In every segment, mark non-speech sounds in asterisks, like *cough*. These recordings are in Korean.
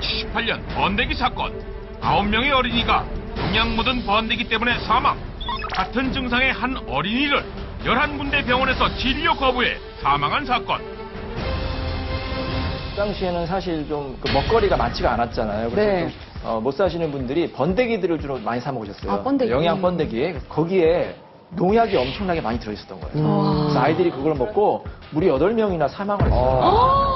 1978년 번데기 사건. 9명의 어린이가 농약 묻은 번데기 때문에 사망. 같은 증상의 한 어린이를 11군데 병원에서 진료 거부해 사망한 사건. 그 당시에는 사실 좀 그 먹거리가 많지가 않았잖아요. 그래서 네. 좀, 어, 못 사시는 분들이 번데기들을 주로 많이 사 먹으셨어요. 아, 번데기. 영양 번데기. 거기에 농약이 엄청나게 많이 들어있었던 거예요. 음. 그래서 아이들이 그걸 먹고 무리 8명이나 사망을 했어요. 그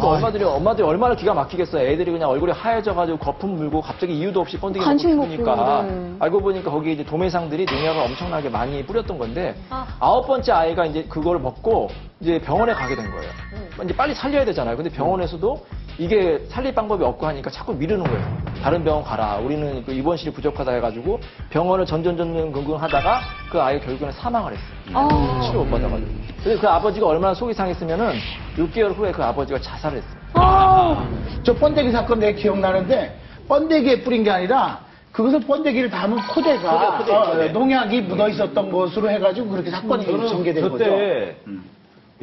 러니까 엄마들이, 엄마들이 얼마나 기가 막히겠어요. 애들이 그냥 얼굴이 하얘져가지고 거품 물고 갑자기 이유도 없이 번데기 간식 먹고, 죽으니까. 네. 알고 보니까 거기에 이제 도매상들이 농약을 엄청나게 많이 뿌렸던 건데 아. 아홉 번째 아이가 이제 그걸 먹고 이제 병원에 가게 된 거예요. 이제 빨리 살려야 되잖아요. 근데 병원에서도 이게 살릴 방법이 없고 하니까 자꾸 미루는 거예요. 다른 병원 가라. 우리는 그 입원실이 부족하다 해가지고 병원을 전전전전긍긍 하다가 그 아이 결국에는 사망을 했어요. 아. 치료 못 받아가지고. 그래서 그 아버지가 얼마나 속이 상했으면은 6개월 후에 그 아버지가 자살을 했어요. 아. 저 번데기 사건 내 기억나는데 번데기에 뿌린 게 아니라 그것을 번데기를 담은 포대가 포대, 포대, 어, 포대. 농약이 묻어 있었던 것으로 해가지고 그렇게 사건이 전개된 거죠. 그때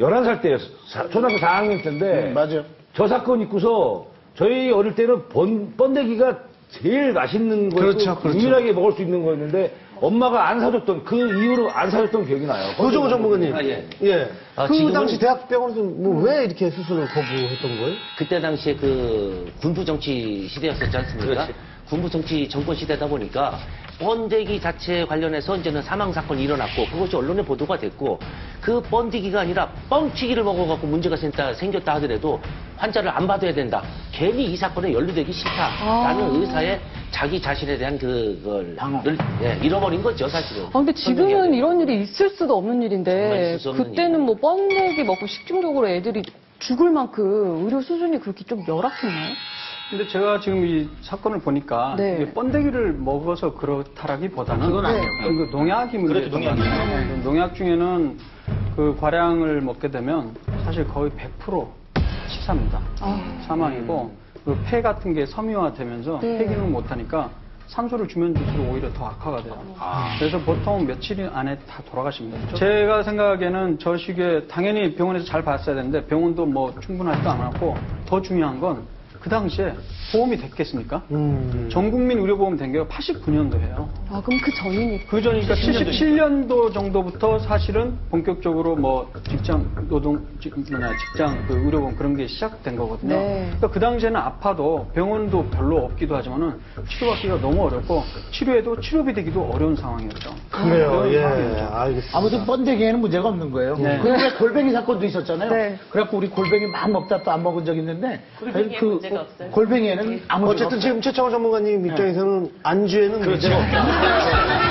11살 때였어. 사- 초등학교 4학년 때인데 음, 맞아요. 저 사건 있고서 저희 어릴 때는 번, 번데기가 제일 맛있는 거였고 그렇죠, 그렇죠. 유일하게 먹을 수 있는 거였는데 엄마가 안 사줬던 그 이후로 안 사줬던 기억이 나요. 노정호 전문가님. 아, 예. 예. 아, 그 지금은- 당시 대학병원에서 뭐 왜 이렇게 수술을 거부했던 거예요? 그때 당시에 그 군부 정치 시대였었지 않습니까? 군부 정치 정권 시대다 보니까 번데기 자체 관련해서 이제는 사망 사건이 일어났고 그것이 언론에 보도가 됐고 그 번데기가 아니라 뻥튀기를 먹어갖고 문제가 생겼다, 생겼다 하더라도 환자를 안 받아야 된다. 괜히 이 사건에 연루되기 싫다라는 아. 의사의 자기 자신에 대한 그걸 늘, 예, 잃어버린 거죠 사실은. 아, 근데 지금은 이런 일이 있을 수도 없는 일인데 있을 수 없는 그때는 뭐 번데기 먹고 식중독으로 애들이 죽을 만큼 의료 수준이 그렇게 좀 열악했나요? 근데 제가 지금 이 사건을 보니까 네. 이게 번데기를 먹어서 그렇다라기보다는 그건 아니에요. 그 농약이 문제죠. 농약이. 농약 중에는 그 과량을 먹게 되면 사실 거의 100% 치사입니다. 사망이고 그 폐 같은 게 섬유화되면서 네. 폐기능을 못하니까 산소를 주면 줄수록 오히려 더 악화가 돼요. 그래서 보통 며칠 안에 다 돌아가십니다. 제가 생각에는 저 시기에 당연히 병원에서 잘 봤어야 되는데 병원도 뭐 충분하지도 않았고 더 중요한 건 그 당시에 보험이 됐겠습니까? 전 국민 의료보험 된 게 89년도예요. 아, 그럼 그 전이니까. 그 전이니까 77년도 정도부터 사실은 본격적으로 뭐 직장 노동 직- 뭐냐, 직장 그 의료보험 그런 게 시작된 거거든요. 네. 그러니까 그 당시에는 아파도 병원도 별로 없기도 하지만은 치료받기가 너무 어렵고 치료해도 치료비 되기도 어려운 상황이었죠. 그래요. 예. 상황이었죠. 알겠습니다. 아무튼 번데기에는 문제가 없는 거예요. 네. 그리고 왜 골뱅이 사건도 있었잖아요. 네. 그래갖고 우리 골뱅이 막 먹다 또 안 먹은 적 있는데 골뱅이에 그 문제 가 없어요? 골뱅이에는 아무 문제가 어쨌든 지금 최창호 전문가님 입장에서는 안주에는 문제가 없다. *laughs*